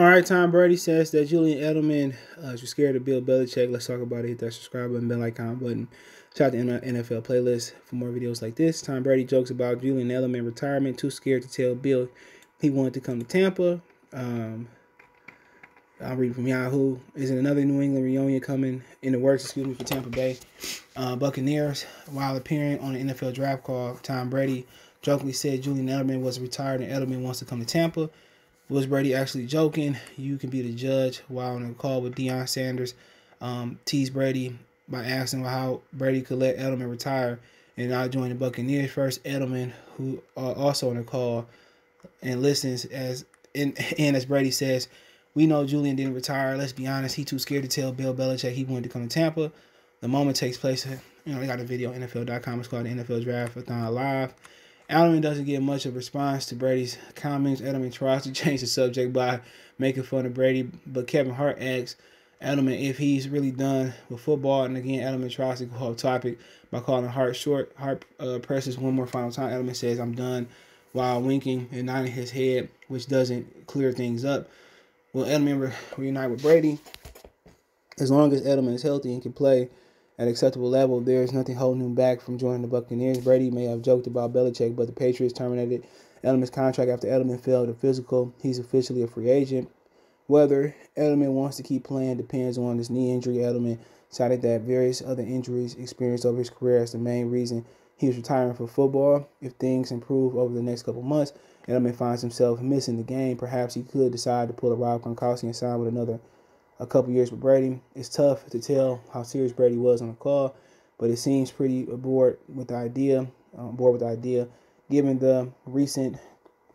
All right, Tom Brady says that Julian Edelman uh, is scared of Bill Belichick. Let's talk about it. Hit that subscribe button, bell icon button. Check out the NFL playlist for more videos like this. Tom Brady jokes about Julian Edelman retirement. Too scared to tell Bill he wanted to come to Tampa. Um, I'll read from Yahoo. Is another New England reunion coming in the works? Excuse me for Tampa Bay uh, Buccaneers. While appearing on the NFL draft call, Tom Brady jokingly said Julian Edelman was retired and Edelman wants to come to Tampa. Was Brady actually joking? You can be the judge. While on the call with Deion Sanders, um, Brady by asking how Brady could let Edelman retire and not join the Buccaneers. First, Edelman, who uh, also on the call and listens as and, and as Brady says, we know Julian didn't retire. Let's be honest, he too scared to tell Bill Belichick he wanted to come to Tampa. The moment takes place. You know, they got a video NFL.com. It's called the NFL Draft Live. Edelman doesn't get much of a response to Brady's comments. Edelman tries to change the subject by making fun of Brady, but Kevin Hart asks Edelman if he's really done with football. And again, Edelman tries to go off topic by calling Hart short. Hart uh, presses one more final time. Edelman says, I'm done, while winking and nodding his head, which doesn't clear things up. Will Edelman reunite with Brady? As long as Edelman is healthy and can play at acceptable level, there is nothing holding him back from joining the Buccaneers. Brady may have joked about Belichick, but the Patriots terminated Edelman's contract after Edelman failed a physical. He's officially a free agent. Whether Edelman wants to keep playing depends on his knee injury. Edelman cited that various other injuries experienced over his career as the main reason he was retiring from football. If things improve over the next couple months, Edelman finds himself missing the game. Perhaps he could decide to pull a Rob Gronkowski and sign with another a couple years with Brady. It's tough to tell how serious Brady was on the call, but it seems pretty aboard with the idea, on board with the idea. Given the recent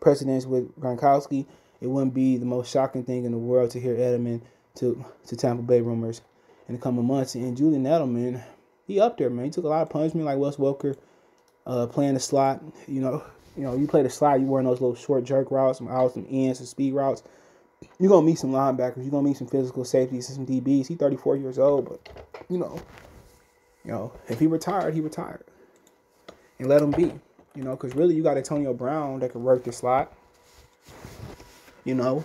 precedents with Gronkowski, it wouldn't be the most shocking thing in the world to hear Edelman to to Tampa Bay rumors in the coming months. And Julian Edelman, he up there, man. He took a lot of punishment like Wes Welker, uh, playing the slot. You know, you know, you play the slot, you run those little short jerk routes, some outs, some ends, some speed routes. You're gonna meet some linebackers. You're gonna meet some physical safeties, some DBs. He's 34 years old, but you know, you know, if he retired, he retired, and let him be. You know, because really, you got Antonio Brown that can work the slot. You know,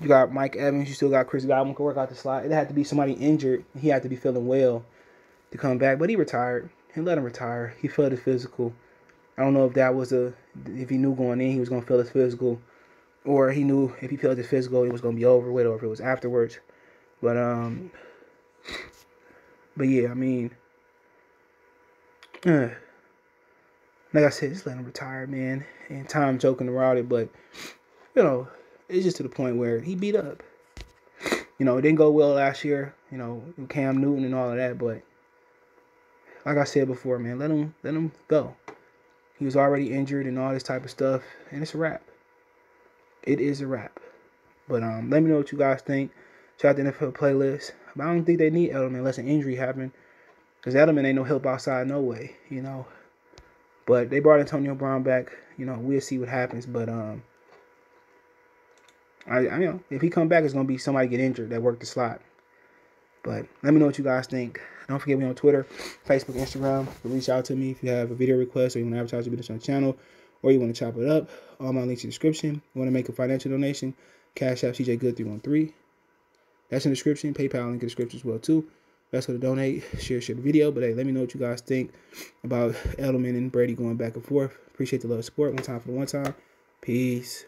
you got Mike Evans. You still got Chris Godwin can work out the slot. It had to be somebody injured. He had to be feeling well to come back, but he retired and let him retire. He felt his physical. I don't know if that was a if he knew going in he was gonna feel his physical, or he knew if he felt his physical it was gonna be over with, or if it was afterwards. But um, but yeah, I mean, uh, like I said, just let him retire, man. And Tom joking around it, but you know, it's just to the point where he beat up. You know, it didn't go well last year. You know, Cam Newton and all of that, but like I said before, man, let him let him go. He was already injured and all this type of stuff, and it's a wrap. It is a wrap. But um, let me know what you guys think. Check out the NFL playlist. But I don't think they need Edelman unless an injury happened. Because Edelman ain't no help outside no way, you know. But they brought Antonio Brown back. You know, we'll see what happens. But um, I, I you know if he come back, it's gonna be somebody get injured that worked the slot. But let me know what you guys think. Don't forget me on Twitter, Facebook, Instagram. Reach out to me if you have a video request or you want to advertise your business on the channel or you want to chop it up. All my links in the description. You want to make a financial donation, Cash App CJ Good 313. That's in the description. PayPal link in the description as well too. That's how to donate, share, share the video. But hey, let me know what you guys think about Edelman and Brady going back and forth. Appreciate the love support. One time for the one time. Peace.